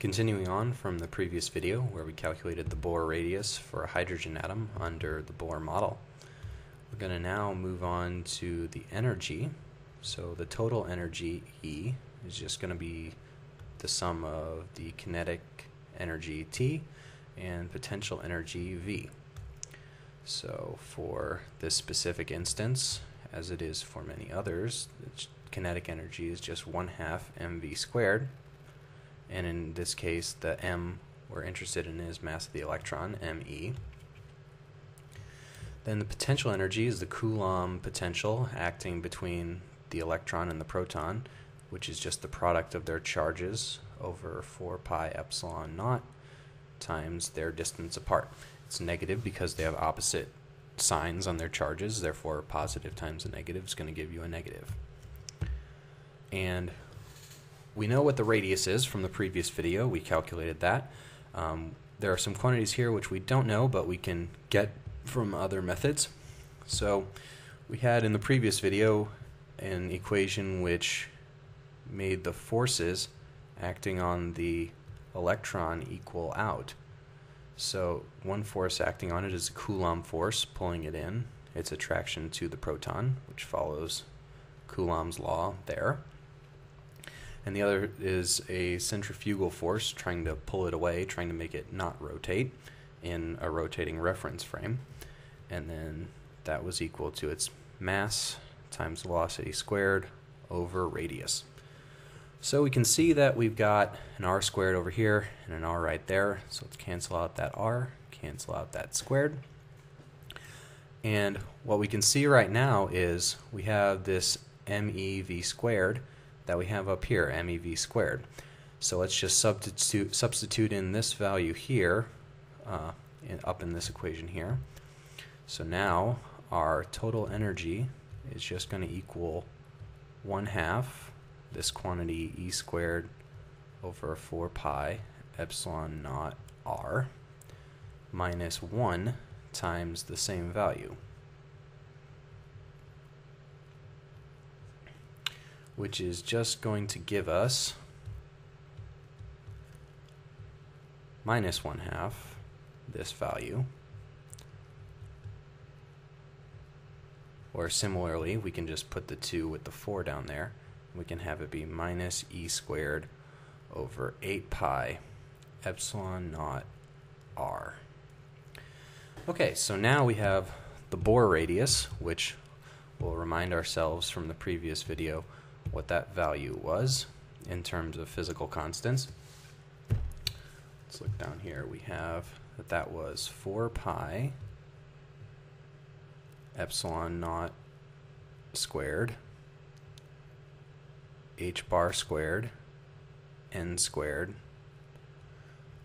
Continuing on from the previous video where we calculated the Bohr radius for a hydrogen atom under the Bohr model, we're going to now move on to the energy. So the total energy E is just going to be the sum of the kinetic energy T and potential energy V. So for this specific instance, as it is for many others, the kinetic energy is just 1 half mv squared and in this case the m we're interested in is mass of the electron, me. Then the potential energy is the Coulomb potential acting between the electron and the proton, which is just the product of their charges over 4 pi epsilon naught times their distance apart. It's negative because they have opposite signs on their charges, therefore positive times a negative is going to give you a negative. And we know what the radius is from the previous video. We calculated that. Um, there are some quantities here which we don't know, but we can get from other methods. So we had in the previous video an equation which made the forces acting on the electron equal out. So one force acting on it is a Coulomb force pulling it in. Its attraction to the proton, which follows Coulomb's law there and the other is a centrifugal force trying to pull it away, trying to make it not rotate in a rotating reference frame. And then that was equal to its mass times velocity squared over radius. So we can see that we've got an r squared over here and an r right there. So let's cancel out that r, cancel out that squared. And what we can see right now is we have this mev squared that we have up here, MEV squared. So let's just substitute, substitute in this value here, uh, in, up in this equation here. So now our total energy is just going to equal 1 half this quantity E squared over 4 pi epsilon naught R minus 1 times the same value. Which is just going to give us minus 1 half this value. Or similarly, we can just put the 2 with the 4 down there. We can have it be minus e squared over 8 pi epsilon naught r. Okay, so now we have the Bohr radius, which we'll remind ourselves from the previous video what that value was in terms of physical constants. Let's look down here. We have that that was 4 pi epsilon naught squared h bar squared n squared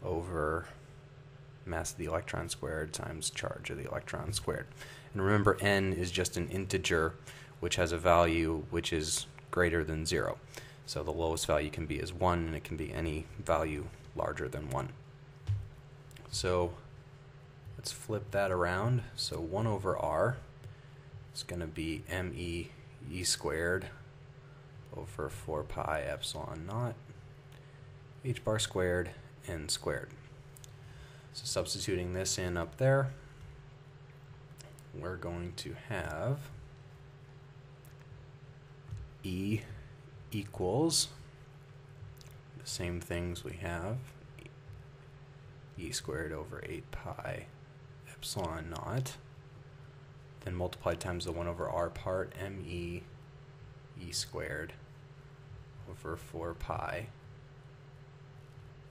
over mass of the electron squared times charge of the electron squared. And remember, n is just an integer which has a value which is greater than 0. So the lowest value can be as 1, and it can be any value larger than 1. So let's flip that around. So 1 over r is going to be me e squared over 4 pi epsilon naught h bar squared n squared. So substituting this in up there, we're going to have E equals the same things we have e squared over 8 pi epsilon naught then multiplied times the 1 over r part me e squared over 4 pi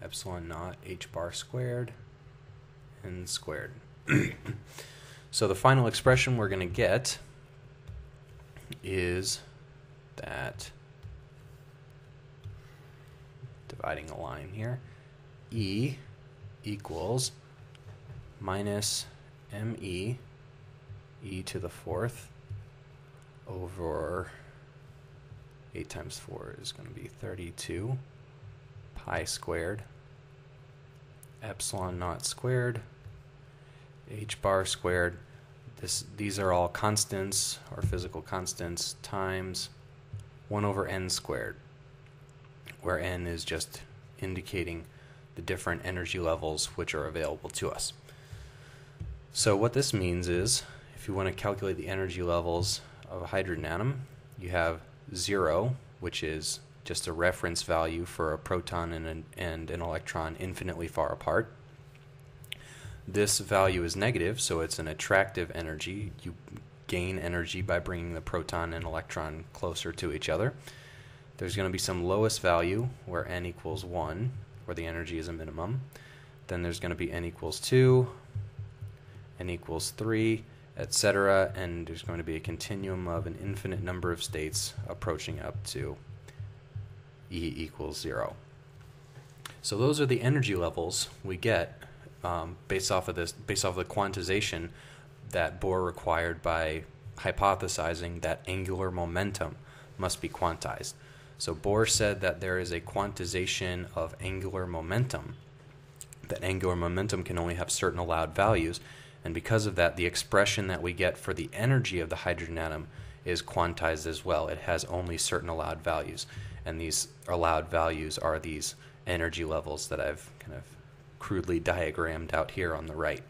epsilon naught h bar squared n squared. so the final expression we're going to get is that. Dividing a line here, E equals minus ME e to the fourth over 8 times 4 is going to be 32 pi squared epsilon naught squared h bar squared. This these are all constants or physical constants times 1 over n squared, where n is just indicating the different energy levels which are available to us. So what this means is if you want to calculate the energy levels of a hydrogen atom, you have 0, which is just a reference value for a proton and an, and an electron infinitely far apart. This value is negative, so it's an attractive energy. You gain energy by bringing the proton and electron closer to each other. There's going to be some lowest value where n equals 1, where the energy is a minimum. Then there's going to be n equals 2, n equals 3, etc. And there's going to be a continuum of an infinite number of states approaching up to E equals 0. So those are the energy levels we get um, based off of this, based off of the quantization that Bohr required by hypothesizing that angular momentum must be quantized. So Bohr said that there is a quantization of angular momentum, that angular momentum can only have certain allowed values, and because of that, the expression that we get for the energy of the hydrogen atom is quantized as well. It has only certain allowed values, and these allowed values are these energy levels that I've kind of crudely diagrammed out here on the right.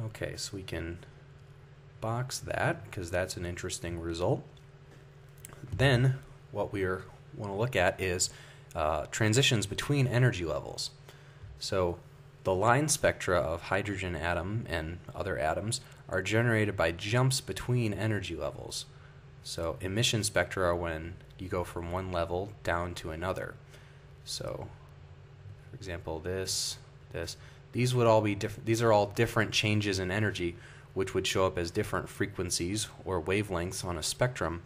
Okay, so we can box that because that's an interesting result. Then what we want to look at is uh, transitions between energy levels. So the line spectra of hydrogen atom and other atoms are generated by jumps between energy levels. So emission spectra are when you go from one level down to another. So for example, this, this, these would all be different. These are all different changes in energy, which would show up as different frequencies or wavelengths on a spectrum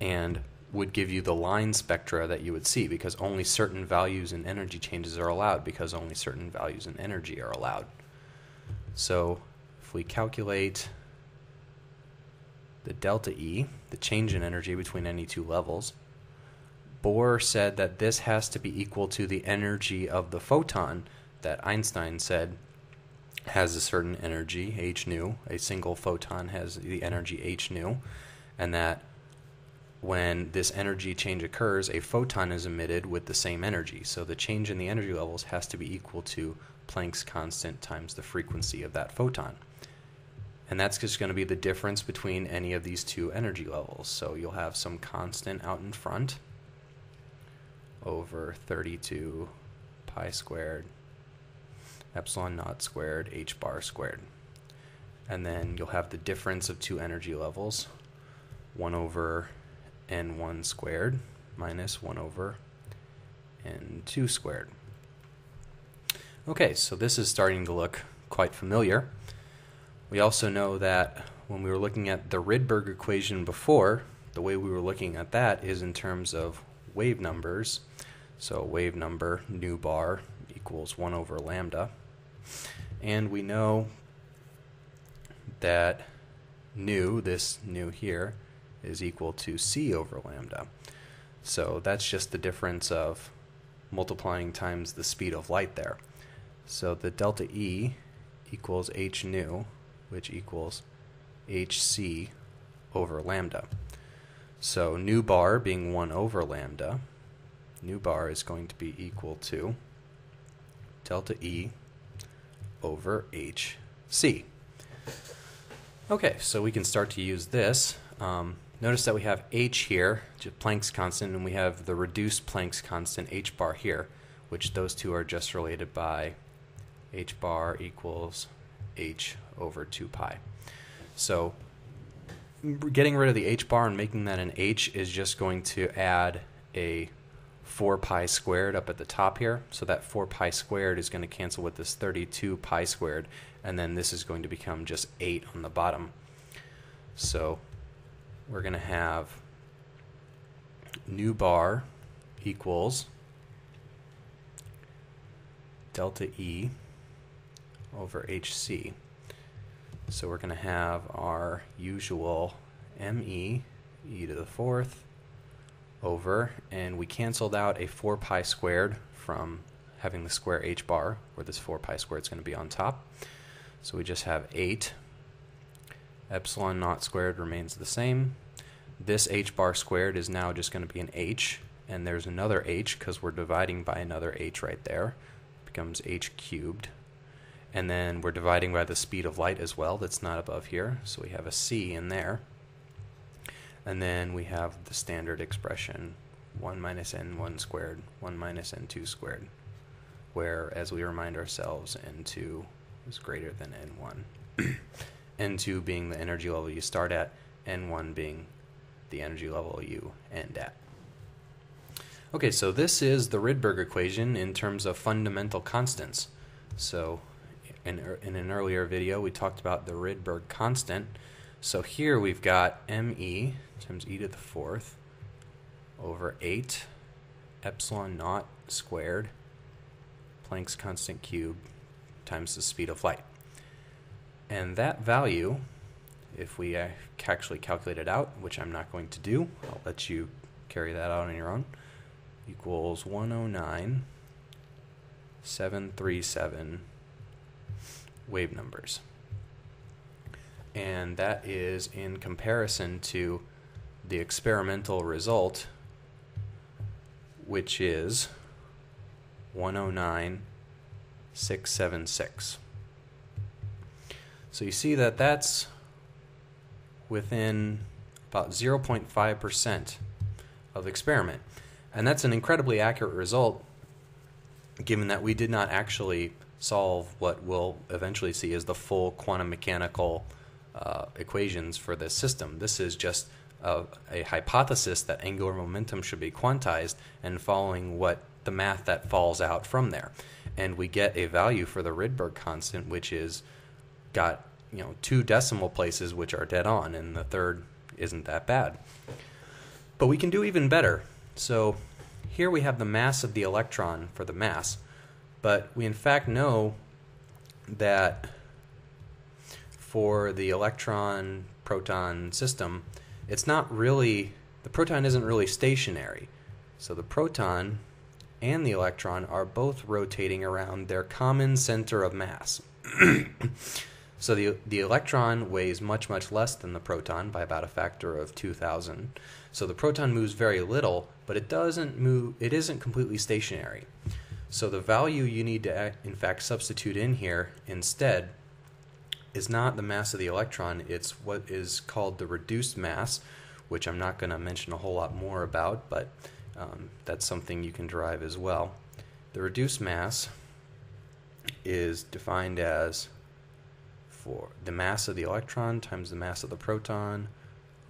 and would give you the line spectra that you would see because only certain values in energy changes are allowed because only certain values in energy are allowed. So if we calculate the delta E, the change in energy between any two levels, Bohr said that this has to be equal to the energy of the photon that Einstein said has a certain energy, h nu. A single photon has the energy h nu, and that when this energy change occurs, a photon is emitted with the same energy. So the change in the energy levels has to be equal to Planck's constant times the frequency of that photon. And that's just going to be the difference between any of these two energy levels. So you'll have some constant out in front over 32 pi squared epsilon naught squared h bar squared. And then you'll have the difference of two energy levels, 1 over n1 squared minus 1 over n2 squared. Okay, so this is starting to look quite familiar. We also know that when we were looking at the Rydberg equation before, the way we were looking at that is in terms of wave numbers. So wave number, nu bar, equals 1 over lambda. And we know that nu, this nu here, is equal to c over lambda. So that's just the difference of multiplying times the speed of light there. So the delta E equals h nu, which equals hc over lambda. So nu bar being 1 over lambda, nu bar is going to be equal to delta E over hc. Okay, so we can start to use this. Um, Notice that we have h here, Planck's constant, and we have the reduced Planck's constant h bar here, which those two are just related by h bar equals h over 2 pi. So getting rid of the h bar and making that an h is just going to add a 4 pi squared up at the top here. So that 4 pi squared is going to cancel with this 32 pi squared, and then this is going to become just 8 on the bottom. So we're going to have nu bar equals delta E over HC. So we're going to have our usual ME, e to the fourth, over, and we canceled out a 4 pi squared from having the square h bar, where this 4 pi squared is going to be on top. So we just have 8 epsilon naught squared remains the same. This h bar squared is now just going to be an h, and there's another h because we're dividing by another h right there. It becomes h cubed. And then we're dividing by the speed of light as well, that's not above here, so we have a c in there. And then we have the standard expression 1 minus n1 squared, 1 minus n2 squared, where, as we remind ourselves, n2 is greater than n1. n2 being the energy level you start at, n1 being the energy level you end at. Okay, so this is the Rydberg equation in terms of fundamental constants. So in, in an earlier video, we talked about the Rydberg constant. So here we've got me times e to the fourth over 8 epsilon naught squared Planck's constant cube times the speed of light. And that value, if we uh, actually calculate it out, which I'm not going to do, I'll let you carry that out on your own, equals 109,737 wave numbers. And that is in comparison to the experimental result, which is 109,676. So you see that that's within about 0.5% of experiment. And that's an incredibly accurate result given that we did not actually solve what we'll eventually see as the full quantum mechanical uh, equations for this system. This is just a, a hypothesis that angular momentum should be quantized and following what the math that falls out from there. And we get a value for the Rydberg constant, which is got you know two decimal places which are dead on, and the third isn't that bad. But we can do even better. So here we have the mass of the electron for the mass, but we in fact know that for the electron proton system, it's not really, the proton isn't really stationary. So the proton and the electron are both rotating around their common center of mass. so the, the electron weighs much, much less than the proton by about a factor of 2,000. So the proton moves very little, but it doesn't move, it isn't completely stationary. So the value you need to, in fact, substitute in here instead is not the mass of the electron, it's what is called the reduced mass, which I'm not going to mention a whole lot more about, but um, that's something you can derive as well. The reduced mass is defined as for the mass of the electron times the mass of the proton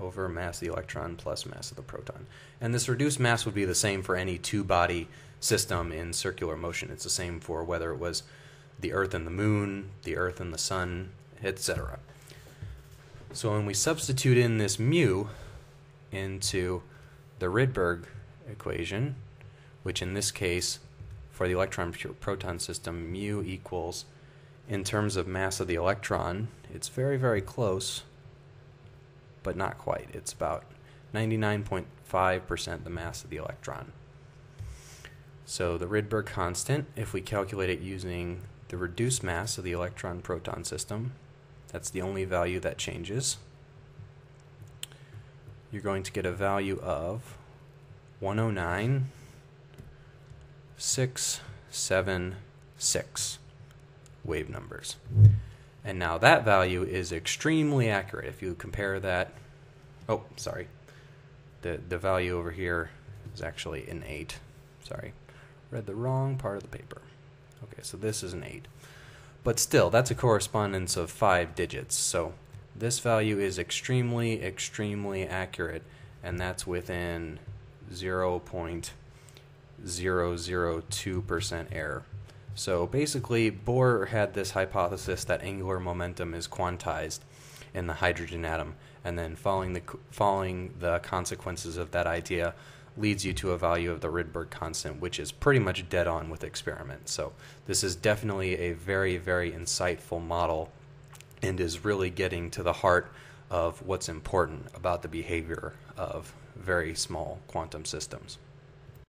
over mass of the electron plus mass of the proton. And this reduced mass would be the same for any two body system in circular motion. It's the same for whether it was the Earth and the Moon, the Earth and the Sun, etc. So when we substitute in this mu into the Rydberg equation, which in this case, for the electron proton system, mu equals, in terms of mass of the electron, it's very, very close, but not quite. It's about 99.5% the mass of the electron. So the Rydberg constant, if we calculate it using the reduced mass of the electron proton system, that's the only value that changes. You're going to get a value of 109, 676 wave numbers. And now that value is extremely accurate. If you compare that, oh, sorry, the, the value over here is actually an 8. Sorry, read the wrong part of the paper. Okay, so this is an 8. But still, that's a correspondence of 5 digits. So this value is extremely, extremely accurate, and that's within 0.002% error. So basically, Bohr had this hypothesis that angular momentum is quantized in the hydrogen atom, and then following the following the consequences of that idea leads you to a value of the Rydberg constant, which is pretty much dead on with experiment. So this is definitely a very very insightful model, and is really getting to the heart of what's important about the behavior of very small quantum systems.